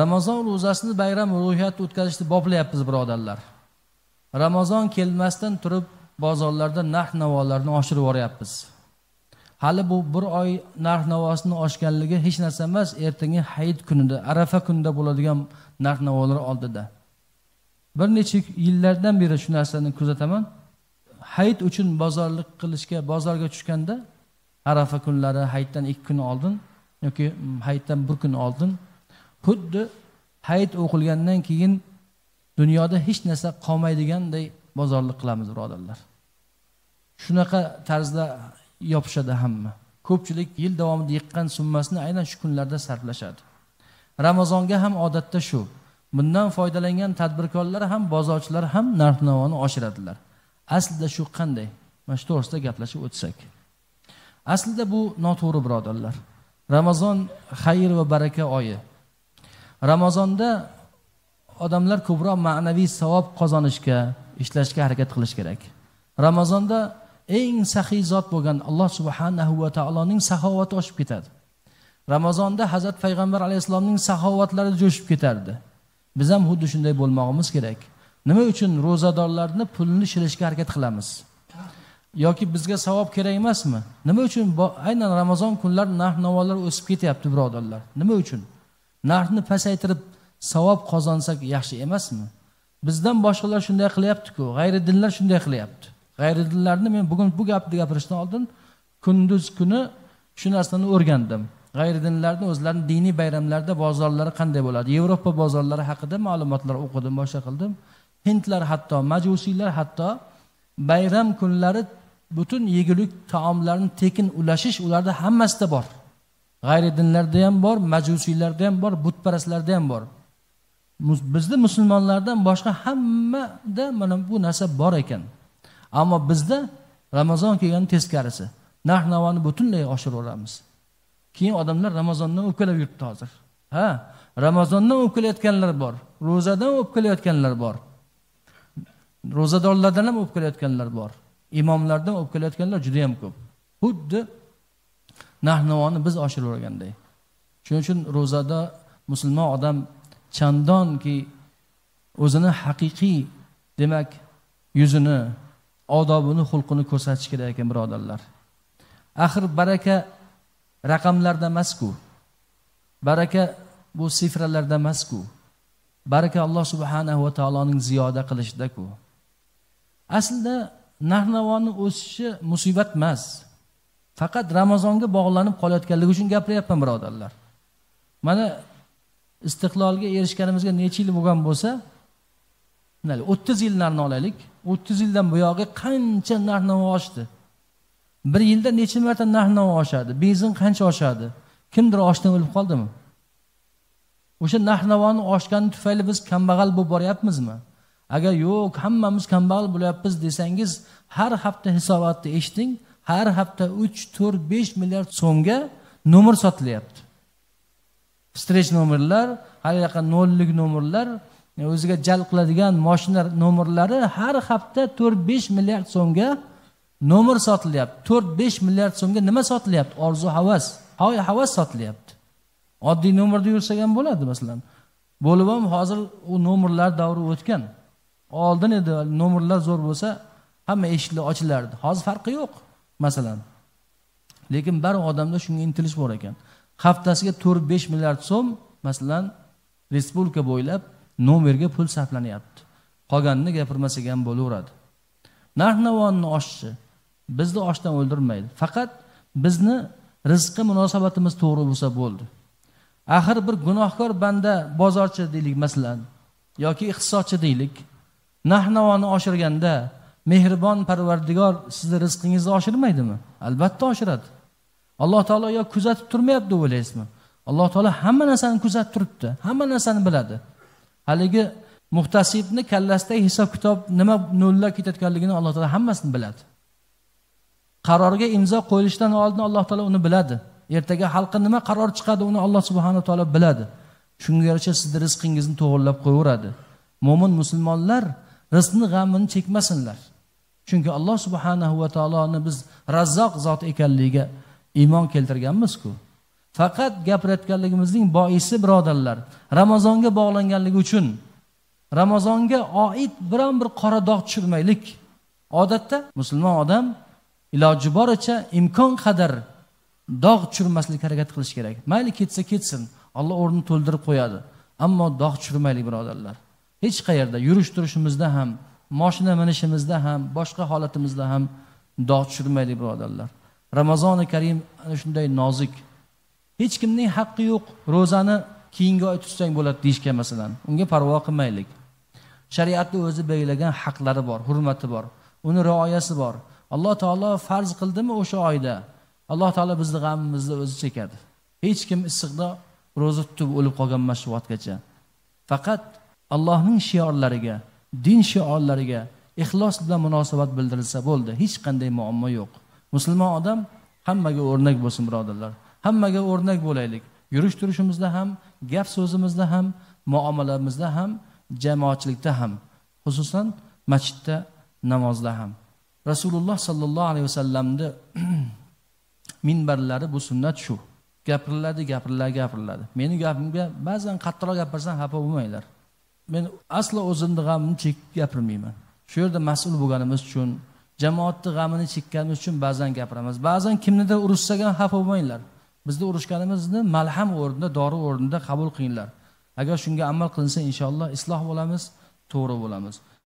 ramazon ro'zasini bayram ruhiyatda o'tkazishni boplayapmiz birodarlar. Ramazon kelmasdan turib bozorlarda narx navolarni oshirib yuboryapmiz. Hali bu bir oy narx navosini oshganligi hech narsa emas ertangi hayit kunida arafa kunida bo'ladigan narx navolar oldida. Bir necha yillardan beri shu narsani kuzataman. Hayit uchun bozorlik qilishga bozorga tushganda arafa kunlari hayitdan ikki kun oldin yoki mm, hayitdan bir kun oldin xuddi hayit o'qilgandan keyin dunyoda hech narsa qolmaydiganday bozorlik qilamiz birodarlar. Shunaqa tarzda yopishadi hamma. Ko'pchilik yil davomida yiqqan summasini aynan shu kunlarda sarflashadi. Ramazonga ham odatda shu. Bundan foydalangan tadbirkorlar ham bozorchilar ham narx navoni oshiradilar. Aslida shu qanday? Mana shu to'g'risida gaplashib o'tsak. Aslida bu noto'g'ri birodarlar. Ramazon xayr va baraka oyi. Ramazonda odamlar ko'proq ma'naviy savob qozonishga ishlashga harakat qilish kerak. Ramazonda eng saxiy zot bo'lgan alloh subhanahu va taoloning saxovati oshib ketadi. Ramazonda hazrat payg'ambar alayhissalomning saxovatlari jo'shib ketardi. Biz ham xuddi shunday bo'lmog'imiz kerak. Nima uchun ro'zadorlarni pulini shilishga harakat qilamiz? Yoki bizga savob kerak emasmi? Nima uchun aynan ramazon kunlari narx navolar o'sib ketyapti birodarlar? Nima uchun? Narxni pasaytirib savob qozonsak yaxshi emasmi? Bizdan boshqalar shunday qilyaptiku g'ayri dinlar shunday qilyapti. G'ayri dinlarni men bugun bu gapni gapirishdan oldin kunduz kuni shu narsani o'rgandim. G'ayri dinlarni o'zlarini diniy bayramlarida bozorlari qanday bo'ladi? Yevropa bozorlari haqida ma'lumotlar o'qidim boshqa qildim. Hindlar hatto majusiylar hatto bayram kunlari butun yegulik taomlarni tekin ulashish ularda hammasida bor. G'ayri dinlarda ham bor majusiylarda ham bor butparastlarda ham bor. Bizni musulmonlardan boshqa hammada mana bu narsa bor ekan. Ammo bizda ramazon kelgani teskarisi. Narx navoni butunlay oshiraveramiz keyin odamlar ramazondan o'pkalab yuribdi hozir. Ha ramazondan o'pkalayotganlar bor ro'zadan o'pkalayotganlar bor. Ro'zadorlardan ham o'pkalayotganlar bor. Imomlardan o'pkalayotganlar juda yam ko'p. Xuddi narx navoni biz oshiraverganday shuning uchun ro'zada musulmon odam chandonki o'zini haqiqiy demak yuzini odobini xulqini ko'rsatish kerak ekan birodarlar. Axir baraka raqamlarda emasku. Baraka bu sifralarda emasku. Baraka alloh subhanahu va taoloning ziyoda qilishidaku. Aslida narx navoni o'sishi musibat emas. Faqat ramazonga bog'lanib qolayotganligi uchun gapiryapman birodarlar. Mana istiqlolga erishganimizga necha yil bo'lgan bo'lsa o'ttiz yillarni olaylik. O'ttiz yildan buyog'i qancha narx navo oshdi? Bir yilda necha marta narx navo oshadi? Benzin qancha oshadi? Kimdir ochdan o'lib qoldimi? O'sha narx navoni oshgani tufayli biz kambag'al bo'lib boryapmizmi? Agar yo'q hammamiz kambag'al bo'lyapmiz desangiz har hafta hisobotni eshiting har hafta uch to'rt besh milliard so'mga nomer sotilyapti. Strech nomerlar haliyaqa nollik nomerlar e, o'ziga jalb qiladigan moshina nomerlari har hafta to'rt besh milliard so'mga nomer sotilyapti. To'rt besh milliard so'mga nima sotilyapti? Orzu havas. Havas sotilyapti. Oddiy nomerda yursak ham bo'ladi masalan. Bo'lib ham hozir u nomerlar davri o'tgan. Oldin edi nomerlar zo'r bo'lsa hamma eshiklar ochilardi. Hozir farqi yo'q. Masalan. Lekin baribir odamda shunga intilish bor ekan. Haftasiga to'rt besh milliard so'm masalan respublika bo'ylab nomerga pul sarflanyapti. Qolganini gapirmasak ham bo'laveradi. Narx navonni oshishi. Bizni ochdan o'ldirmaydi. Faqat bizni rizqqa munosabatimiz to'g'ri bo'lsa bo'ldi. Axir bir gunohkor banda bozorchi deylik masalan yoki iqtisodchi deylik narx navoni oshirganda mehribon parvardigor sizni rizqingizni oshirmaydimi? Albatta oshiradi. Alloh taolo yo kuzatib turmayapti deb o'ylaysizmi? Alloh taolo hamma narsani kuzatib turibdi hamma narsani biladi. Haligi muhtasibni kallasidagi hisob kitob nima nollar ketayotganligini alloh taolo hammasini biladi. Qarorga imzo qo'yilishidan oldin alloh taolo uni biladi. Ertaga xalqqa nima qaror chiqadi uni alloh subhana taolo biladi. Shunga yarasha sizni rizqingizni to'g'irlab qo'yaveradi. Mo'min musulmonlar rizqni g'amini chekmasinlar. Chunki alloh subhanahu va taoloni biz razzoq zot ekanligiga iymon keltirganmizku. Faqat gapirayotganligimizning boisi birodarlar ramazonga bog'langanligi uchun ramazonga oid biron bir qora dog' tushirmaylik. Odatda musulmon odam iloji boricha imkon qadar dog' tushirmaslikka harakat qilish kerak. Mayli ketsa ketsin alloh o'rnini to'ldirib qo'yadi. Ammo dog' tushirmaylik birodarlar. Hech qayerda yurish turishimizda ham moshina minishimizda ham boshqa holatimizda ham dog' tushirmaylik birodarlar. Ramazoni karim ana shunday nozik. Hech kimning haqqi yo'q ro'zani keyingi oy tutsang bo'ladi deyishga masalan. Unga parvo qilmaylik. Shariatni o'zi belgilagan haqlari bor hurmati bor uni rioyasi bor. Alloh taolo farz qildimi o'sha oyda? Alloh taolo bizni g'amimizni o'zi chekadi. Hech kim issiqda ro'za tutib o'lib qolgan emas shu vaqtgacha faqat allohning shiorlariga din shiorlariga ixlos bilan munosabat bildirilsa bo'ldi. Hech qanday muammo yo'q. Musulmon odam hammaga o'rnak bo'lsin birodarlar. Hammaga o'rnak bo'laylik. Yurish turishimizda ham gap so'zimizda ham muomalamizda ham jamoatchilikda ham xususan masjidda namozda ham. Rasululloh sollallohu alayhi vasallamni minbarlari bu sunnat shu. Gapiriladi gapiriladi gapiriladi meni gapimga ba'zan qattiqroq gapirsam xafa bo'lmanglar. Men aslo o'zimni g'amimni chekib gapirmayman. Shu yerda mas'ul bo'lganimiz uchun jamoatni g'amini chekkanimiz uchun ba'zan gapiramiz. Ba'zan kimnidir urushsak ham xafa bo'lmanglar. Bizni urushganimizni malham o'rnida dori o'rnida qabul qilinglar. Agar shunga amal qilinsa inshaalloh isloh bo'lamiz to'g'ri bo'lamiz.